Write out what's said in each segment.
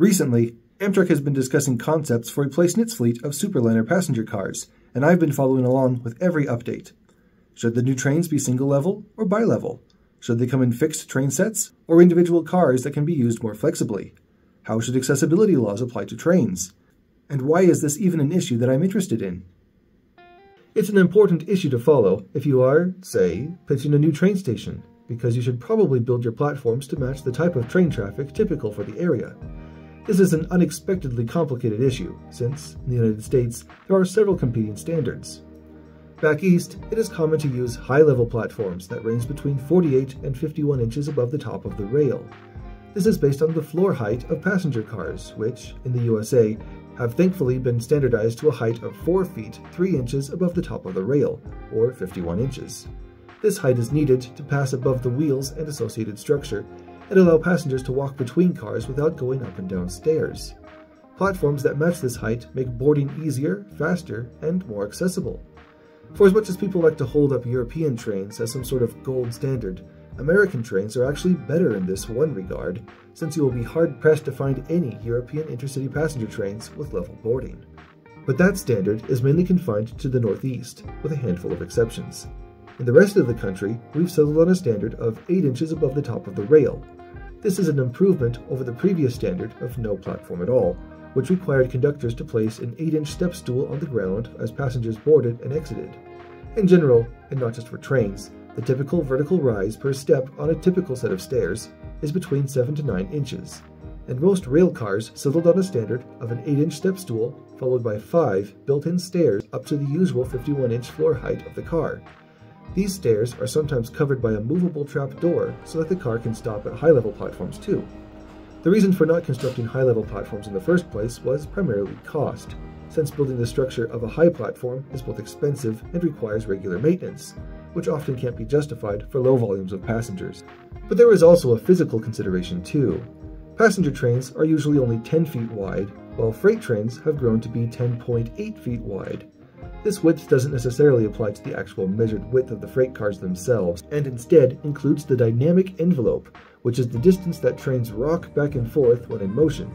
Recently, Amtrak has been discussing concepts for replacing its fleet of Superliner passenger cars, and I've been following along with every update. Should the new trains be single level or bi-level? Should they come in fixed train sets or individual cars that can be used more flexibly? How should accessibility laws apply to trains? And why is this even an issue that I'm interested in? It's an important issue to follow if you are, say, pitching a new train station, because you should probably build your platforms to match the type of train traffic typical for the area. This is an unexpectedly complicated issue, since, in the United States, there are several competing standards. Back east, it is common to use high-level platforms that range between 48 and 51 inches above the top of the rail. This is based on the floor height of passenger cars, which, in the USA, have thankfully been standardized to a height of 4 feet 3 inches above the top of the rail, or 51 inches. This height is needed to pass above the wheels and associated structure, and allow passengers to walk between cars without going up and down stairs. Platforms that match this height make boarding easier, faster, and more accessible. For as much as people like to hold up European trains as some sort of gold standard, American trains are actually better in this one regard, since you will be hard pressed to find any European intercity passenger trains with level boarding. But that standard is mainly confined to the Northeast, with a handful of exceptions. In the rest of the country, we've settled on a standard of 8 inches above the top of the rail, this is an improvement over the previous standard of no platform at all, which required conductors to place an 8-inch step stool on the ground as passengers boarded and exited. In general, and not just for trains, the typical vertical rise per step on a typical set of stairs is between 7 to 9 inches, and most rail cars settled on a standard of an 8-inch step stool followed by 5 built-in stairs up to the usual 51-inch floor height of the car, these stairs are sometimes covered by a movable trap door so that the car can stop at high-level platforms too. The reason for not constructing high-level platforms in the first place was primarily cost, since building the structure of a high platform is both expensive and requires regular maintenance, which often can't be justified for low volumes of passengers. But there is also a physical consideration too. Passenger trains are usually only 10 feet wide, while freight trains have grown to be 10.8 feet wide, this width doesn't necessarily apply to the actual measured width of the freight cars themselves, and instead includes the dynamic envelope, which is the distance that trains rock back and forth when in motion.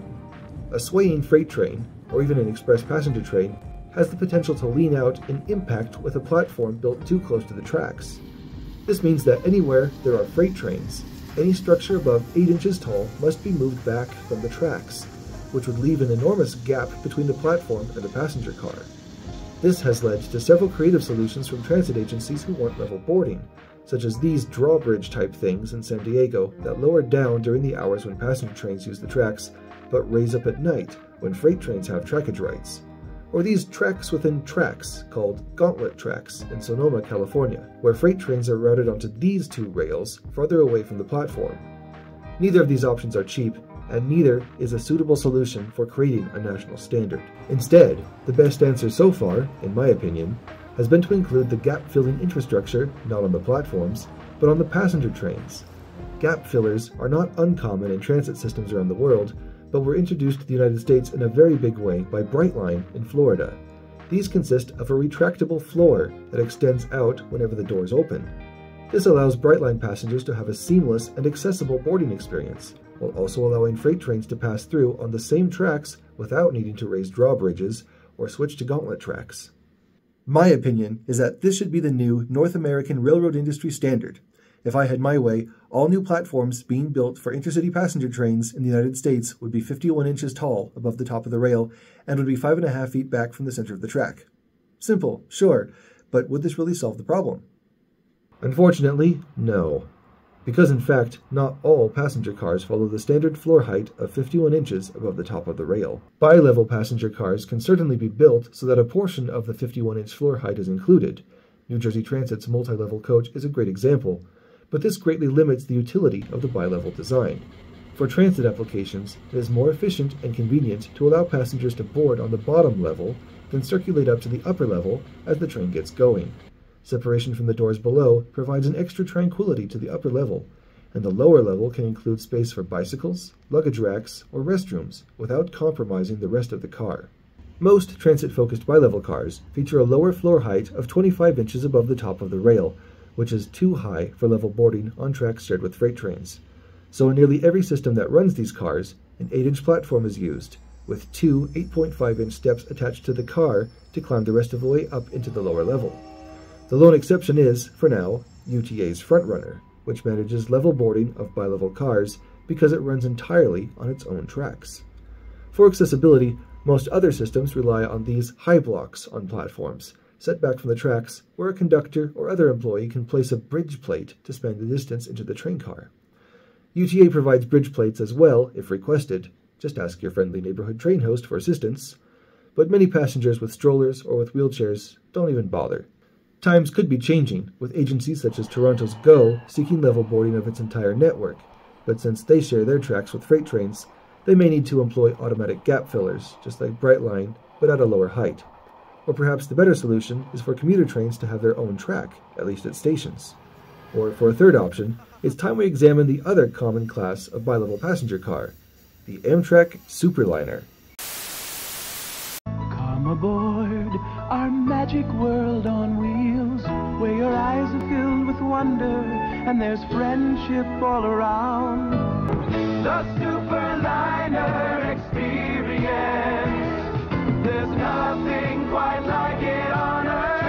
A swaying freight train, or even an express passenger train, has the potential to lean out and impact with a platform built too close to the tracks. This means that anywhere there are freight trains, any structure above 8 inches tall must be moved back from the tracks, which would leave an enormous gap between the platform and the passenger car. This has led to several creative solutions from transit agencies who want level boarding, such as these drawbridge type things in San Diego that lower down during the hours when passenger trains use the tracks, but raise up at night when freight trains have trackage rights. Or these tracks within tracks, called gauntlet tracks in Sonoma, California, where freight trains are routed onto these two rails farther away from the platform. Neither of these options are cheap, and neither is a suitable solution for creating a national standard. Instead, the best answer so far, in my opinion, has been to include the gap-filling infrastructure not on the platforms, but on the passenger trains. Gap fillers are not uncommon in transit systems around the world, but were introduced to the United States in a very big way by Brightline in Florida. These consist of a retractable floor that extends out whenever the doors open. This allows Brightline passengers to have a seamless and accessible boarding experience, while also allowing freight trains to pass through on the same tracks without needing to raise drawbridges or switch to gauntlet tracks. My opinion is that this should be the new North American railroad industry standard. If I had my way, all new platforms being built for intercity passenger trains in the United States would be 51 inches tall above the top of the rail and would be 5.5 feet back from the center of the track. Simple, sure, but would this really solve the problem? Unfortunately, no because in fact, not all passenger cars follow the standard floor height of 51 inches above the top of the rail. Bi-level passenger cars can certainly be built so that a portion of the 51-inch floor height is included. New Jersey Transit's multi-level coach is a great example, but this greatly limits the utility of the bi-level design. For transit applications, it is more efficient and convenient to allow passengers to board on the bottom level than circulate up to the upper level as the train gets going. Separation from the doors below provides an extra tranquility to the upper level, and the lower level can include space for bicycles, luggage racks, or restrooms without compromising the rest of the car. Most transit-focused bi-level cars feature a lower floor height of 25 inches above the top of the rail, which is too high for level boarding on tracks shared with freight trains. So in nearly every system that runs these cars, an 8 inch platform is used, with two 8.5 inch steps attached to the car to climb the rest of the way up into the lower level. The lone exception is, for now, UTA's Frontrunner, which manages level boarding of bi-level cars because it runs entirely on its own tracks. For accessibility, most other systems rely on these high blocks on platforms, set back from the tracks, where a conductor or other employee can place a bridge plate to span the distance into the train car. UTA provides bridge plates as well, if requested. Just ask your friendly neighborhood train host for assistance. But many passengers with strollers or with wheelchairs don't even bother. Times could be changing, with agencies such as Toronto's GO seeking level boarding of its entire network, but since they share their tracks with freight trains, they may need to employ automatic gap fillers, just like Brightline, but at a lower height. Or perhaps the better solution is for commuter trains to have their own track, at least at stations. Or for a third option, it's time we examine the other common class of bi-level passenger car, the Amtrak Superliner. Come aboard our magic world on wonder and there's friendship all around. The Superliner experience. There's nothing quite like it on earth.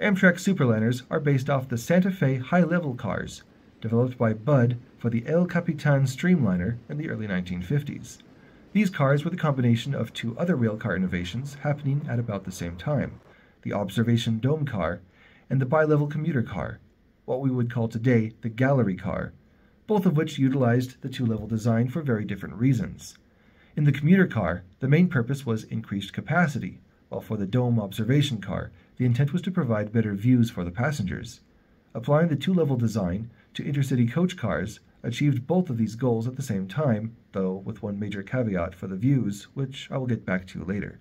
Amtrak. Superliners are based off the Santa Fe high-level cars, developed by Budd for the El Capitan Streamliner in the early 1950s. These cars were the combination of two other railcar innovations happening at about the same time the Observation Dome car and the bi-level commuter car, what we would call today the gallery car, both of which utilized the two-level design for very different reasons. In the commuter car, the main purpose was increased capacity, while for the dome observation car, the intent was to provide better views for the passengers. Applying the two-level design to intercity coach cars achieved both of these goals at the same time, though with one major caveat for the views, which I will get back to later.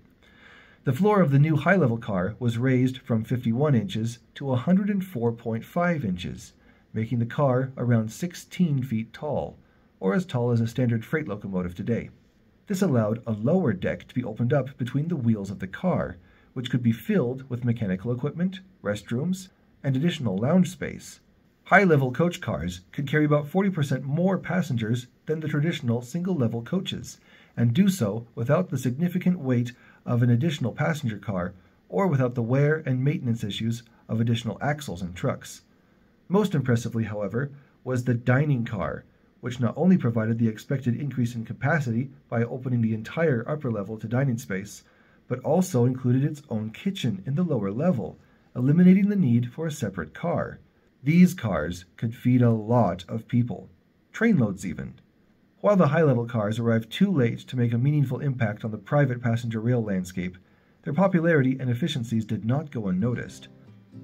The floor of the new high level car was raised from 51 inches to 104.5 inches, making the car around 16 feet tall, or as tall as a standard freight locomotive today. This allowed a lower deck to be opened up between the wheels of the car, which could be filled with mechanical equipment, restrooms, and additional lounge space, High level coach cars could carry about 40% more passengers than the traditional single level coaches, and do so without the significant weight of an additional passenger car or without the wear and maintenance issues of additional axles and trucks. Most impressively, however, was the dining car, which not only provided the expected increase in capacity by opening the entire upper level to dining space, but also included its own kitchen in the lower level, eliminating the need for a separate car. These cars could feed a lot of people, trainloads even. While the high level cars arrived too late to make a meaningful impact on the private passenger rail landscape, their popularity and efficiencies did not go unnoticed.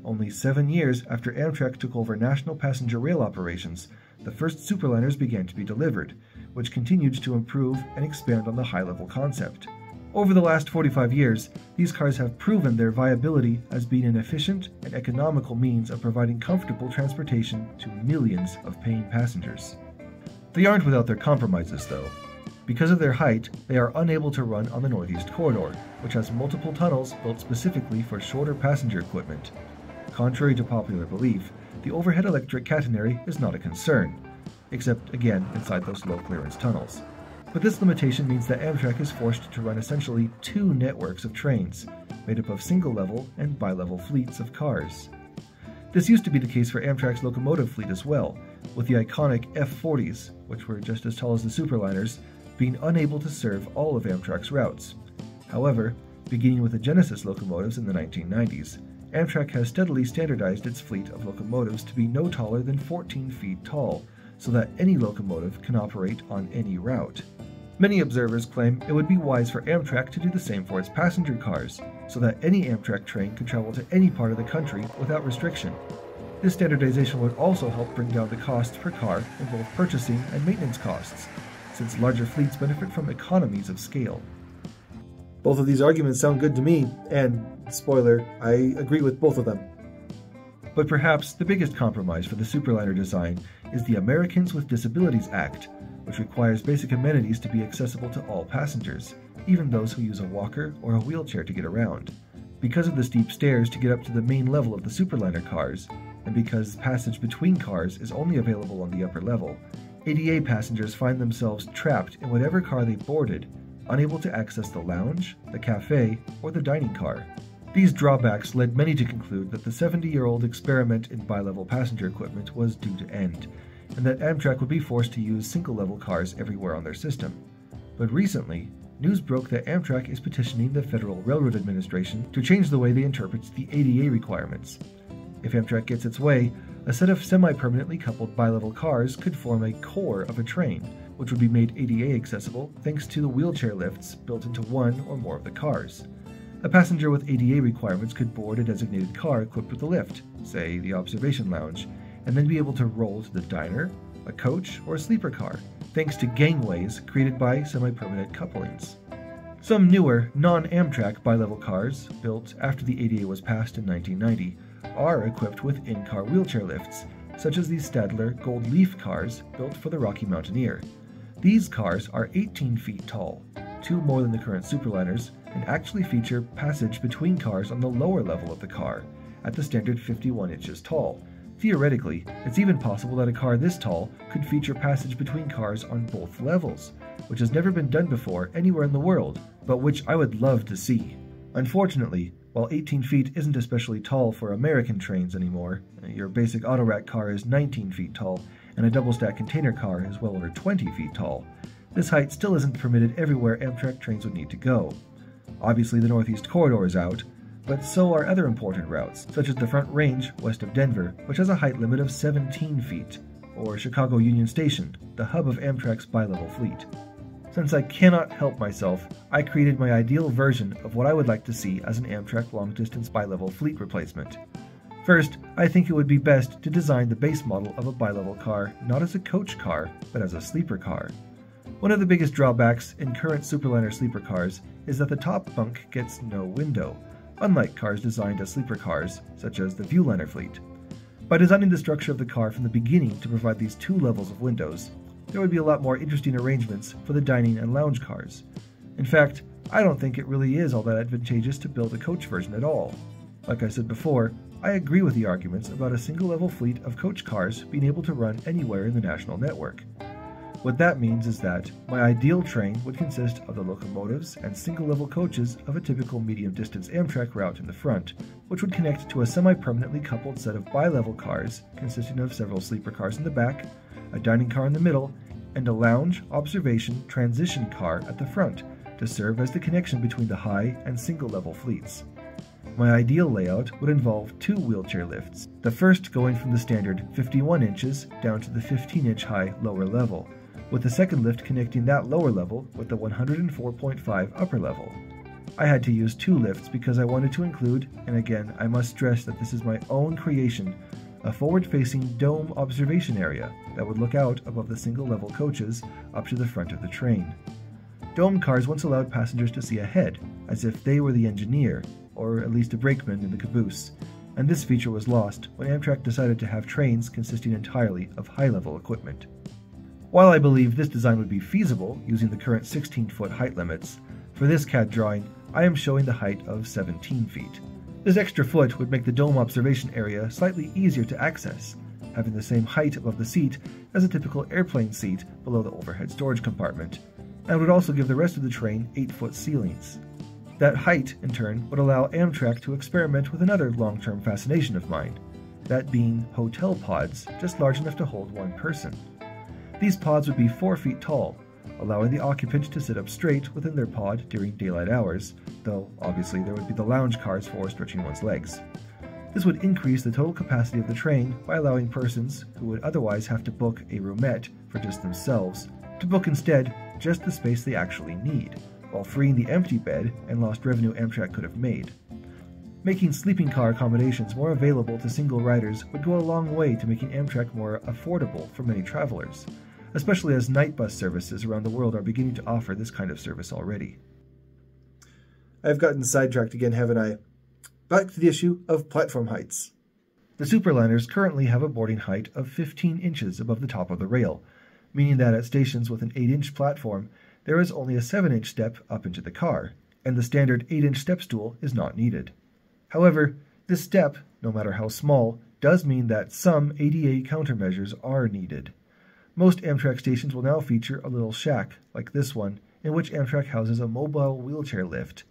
Only seven years after Amtrak took over national passenger rail operations, the first superliners began to be delivered, which continued to improve and expand on the high level concept. Over the last 45 years, these cars have proven their viability as being an efficient and economical means of providing comfortable transportation to millions of paying passengers. They aren't without their compromises, though. Because of their height, they are unable to run on the Northeast Corridor, which has multiple tunnels built specifically for shorter passenger equipment. Contrary to popular belief, the overhead electric catenary is not a concern, except again inside those low clearance tunnels. But this limitation means that Amtrak is forced to run essentially two networks of trains, made up of single level and bi level fleets of cars. This used to be the case for Amtrak's locomotive fleet as well, with the iconic F 40s, which were just as tall as the Superliners, being unable to serve all of Amtrak's routes. However, beginning with the Genesis locomotives in the 1990s, Amtrak has steadily standardized its fleet of locomotives to be no taller than 14 feet tall, so that any locomotive can operate on any route. Many observers claim it would be wise for Amtrak to do the same for its passenger cars, so that any Amtrak train could travel to any part of the country without restriction. This standardization would also help bring down the cost per car in both purchasing and maintenance costs, since larger fleets benefit from economies of scale. Both of these arguments sound good to me, and, spoiler, I agree with both of them. But perhaps the biggest compromise for the Superliner design is the Americans with Disabilities Act, which requires basic amenities to be accessible to all passengers, even those who use a walker or a wheelchair to get around. Because of the steep stairs to get up to the main level of the Superliner cars, and because passage between cars is only available on the upper level, ADA passengers find themselves trapped in whatever car they boarded, unable to access the lounge, the cafe, or the dining car. These drawbacks led many to conclude that the 70 year old experiment in bi-level passenger equipment was due to end, and that Amtrak would be forced to use single level cars everywhere on their system. But recently, news broke that Amtrak is petitioning the Federal Railroad Administration to change the way they interpret the ADA requirements. If Amtrak gets its way, a set of semi permanently coupled bi-level cars could form a core of a train, which would be made ADA accessible thanks to the wheelchair lifts built into one or more of the cars. A passenger with ADA requirements could board a designated car equipped with a lift, say the observation lounge, and then be able to roll to the diner, a coach, or a sleeper car, thanks to gangways created by semi permanent couplings. Some newer, non Amtrak bi level cars, built after the ADA was passed in 1990, are equipped with in car wheelchair lifts, such as the Stadler Gold Leaf cars built for the Rocky Mountaineer. These cars are 18 feet tall, two more than the current Superliners, and actually feature passage between cars on the lower level of the car, at the standard 51 inches tall. Theoretically, it's even possible that a car this tall could feature passage between cars on both levels, which has never been done before anywhere in the world, but which I would love to see. Unfortunately, while 18 feet isn't especially tall for American trains anymore, your basic Autorack car is 19 feet tall, and a double stack container car is well over 20 feet tall. This height still isn't permitted everywhere Amtrak trains would need to go. Obviously, the Northeast Corridor is out, but so are other important routes, such as the Front Range west of Denver, which has a height limit of 17 feet, or Chicago Union Station, the hub of Amtrak's bi-level fleet. Since I cannot help myself, I created my ideal version of what I would like to see as an Amtrak long distance bi-level fleet replacement. First, I think it would be best to design the base model of a bi-level car not as a coach car, but as a sleeper car. One of the biggest drawbacks in current Superliner sleeper cars is that the top bunk gets no window, unlike cars designed as sleeper cars, such as the Viewliner fleet. By designing the structure of the car from the beginning to provide these two levels of windows, there would be a lot more interesting arrangements for the dining and lounge cars. In fact, I don't think it really is all that advantageous to build a coach version at all. Like I said before, I agree with the arguments about a single level fleet of coach cars being able to run anywhere in the national network. What that means is that my ideal train would consist of the locomotives and single level coaches of a typical medium distance Amtrak route in the front, which would connect to a semi permanently coupled set of bi level cars consisting of several sleeper cars in the back, a dining car in the middle, and a lounge, observation, transition car at the front to serve as the connection between the high and single level fleets. My ideal layout would involve two wheelchair lifts, the first going from the standard 51 inches down to the 15 inch high lower level, with the second lift connecting that lower level with the 104.5 upper level. I had to use two lifts because I wanted to include, and again, I must stress that this is my own creation, a forward facing dome observation area that would look out above the single level coaches up to the front of the train. Dome cars once allowed passengers to see ahead, as if they were the engineer, or at least a brakeman in the caboose, and this feature was lost when Amtrak decided to have trains consisting entirely of high level equipment. While I believe this design would be feasible using the current 16 foot height limits, for this CAD drawing I am showing the height of 17 feet. This extra foot would make the dome observation area slightly easier to access, having the same height above the seat as a typical airplane seat below the overhead storage compartment, and would also give the rest of the train 8 foot ceilings. That height, in turn, would allow Amtrak to experiment with another long term fascination of mine, that being hotel pods just large enough to hold one person. These pods would be 4 feet tall, allowing the occupant to sit up straight within their pod during daylight hours, though obviously there would be the lounge cars for stretching one's legs. This would increase the total capacity of the train by allowing persons who would otherwise have to book a roomette for just themselves to book instead just the space they actually need, while freeing the empty bed and lost revenue Amtrak could have made. Making sleeping car accommodations more available to single riders would go a long way to making Amtrak more affordable for many travelers, especially as night bus services around the world are beginning to offer this kind of service already. I've gotten sidetracked again, haven't I? Back to the issue of platform heights. The Superliners currently have a boarding height of 15 inches above the top of the rail, meaning that at stations with an 8 inch platform, there is only a 7 inch step up into the car, and the standard 8 inch step stool is not needed. However, this step, no matter how small, does mean that some ADA countermeasures are needed. Most Amtrak stations will now feature a little shack, like this one, in which Amtrak houses a mobile wheelchair lift.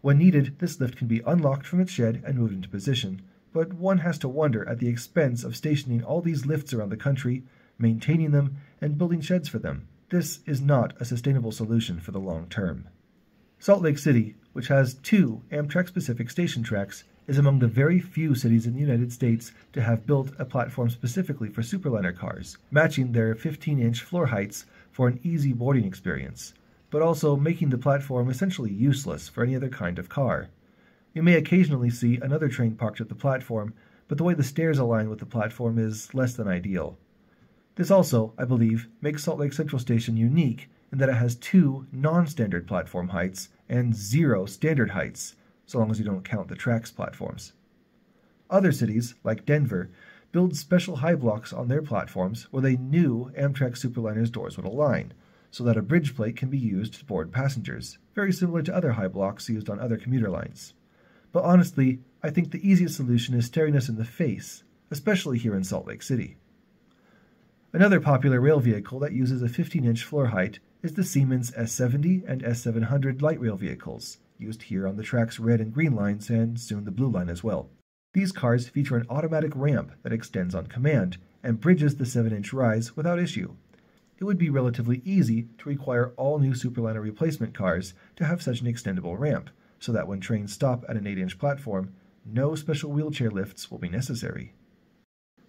When needed, this lift can be unlocked from its shed and moved into position, but one has to wonder at the expense of stationing all these lifts around the country, maintaining them, and building sheds for them. This is not a sustainable solution for the long term. Salt Lake City, which has two Amtrak specific station tracks, is among the very few cities in the United States to have built a platform specifically for Superliner cars, matching their 15 inch floor heights for an easy boarding experience, but also making the platform essentially useless for any other kind of car. You may occasionally see another train parked at the platform, but the way the stairs align with the platform is less than ideal. This also, I believe, makes Salt Lake Central Station unique in that it has two non standard platform heights and zero standard heights, so long as you don't count the TRAX platforms. Other cities, like Denver, build special high blocks on their platforms where they knew Amtrak Superliner's doors would align, so that a bridge plate can be used to board passengers, very similar to other high blocks used on other commuter lines. But honestly, I think the easiest solution is staring us in the face, especially here in Salt Lake City. Another popular rail vehicle that uses a 15 inch floor height is the Siemens S70 and S700 light rail vehicles, used here on the TRAX red and green lines and soon the blue line as well. These cars feature an automatic ramp that extends on command and bridges the 7 inch rise without issue. It would be relatively easy to require all new Superliner replacement cars to have such an extendable ramp, so that when trains stop at an 8 inch platform, no special wheelchair lifts will be necessary.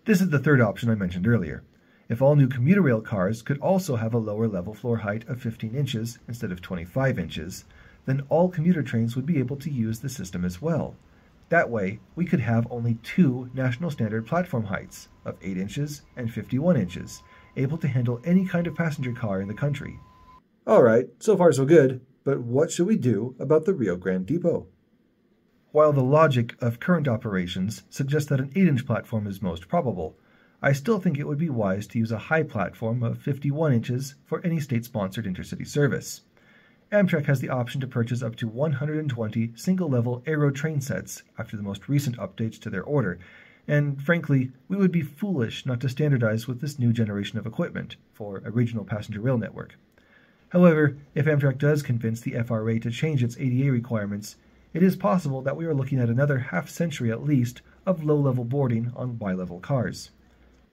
This is the third option I mentioned earlier. If all new commuter rail cars could also have a lower level floor height of 15 inches instead of 25 inches, then all commuter trains would be able to use the system as well. That way, we could have only two national standard platform heights of 8 inches and 51 inches, able to handle any kind of passenger car in the country. Alright, so far so good, but what should we do about the Rio Grande Depot? While the logic of current operations suggests that an 8 inch platform is most probable, I still think it would be wise to use a high platform of 51 inches for any state sponsored intercity service. Amtrak has the option to purchase up to 120 single level Airo train sets after the most recent updates to their order, and frankly, we would be foolish not to standardize with this new generation of equipment for a regional passenger rail network. However, if Amtrak does convince the FRA to change its ADA requirements, it is possible that we are looking at another half century at least of low level boarding on bi level cars.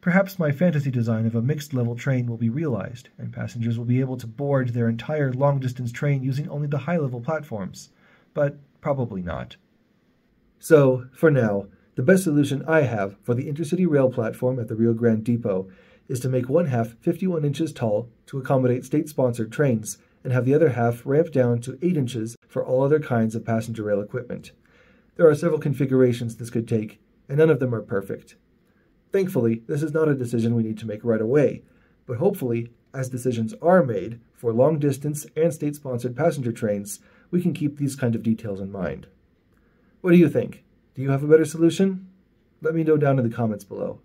Perhaps my fantasy design of a mixed level train will be realized, and passengers will be able to board their entire long distance train using only the high level platforms, but probably not. So, for now, the best solution I have for the intercity rail platform at the Rio Grande Depot is to make one half 51 inches tall to accommodate state sponsored trains, and have the other half ramped down to 8 inches for all other kinds of passenger rail equipment. There are several configurations this could take, and none of them are perfect. Thankfully, this is not a decision we need to make right away, but hopefully, as decisions are made for long distance and state sponsored passenger trains, we can keep these kind of details in mind. What do you think? Do you have a better solution? Let me know down in the comments below.